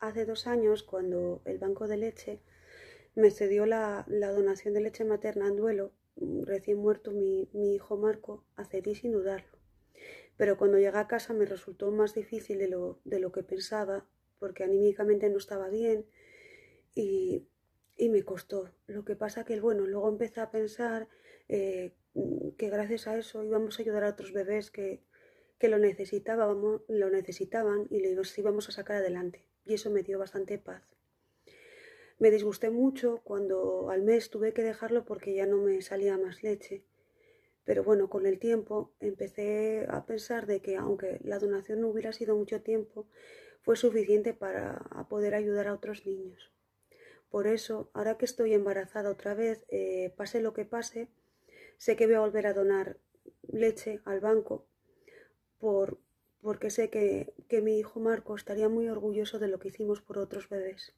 hace dos años, cuando el banco de leche me cedió la, donación de leche materna en duelo, recién muerto mi, hijo Marco, accedí sin dudarlo. Pero cuando llegué a casa me resultó más difícil de lo, que pensaba, porque anímicamente no estaba bien y, me costó. Lo que pasa que, bueno, luego empecé a pensar eh, que gracias a eso íbamos a ayudar a otros bebés que, que lo, necesitábamos, lo necesitaban y los íbamos a sacar adelante. Y eso me dio bastante paz. Me disgusté mucho cuando al mes tuve que dejarlo porque ya no me salía más leche. Pero bueno, con el tiempo empecé a pensar de que aunque la donación no hubiera sido mucho tiempo, fue suficiente para poder ayudar a otros niños. Por eso, ahora que estoy embarazada otra vez, eh, pase lo que pase, sé que voy a volver a donar leche al banco por, porque sé que, que mi hijo Marco estaría muy orgulloso de lo que hicimos por otros bebés.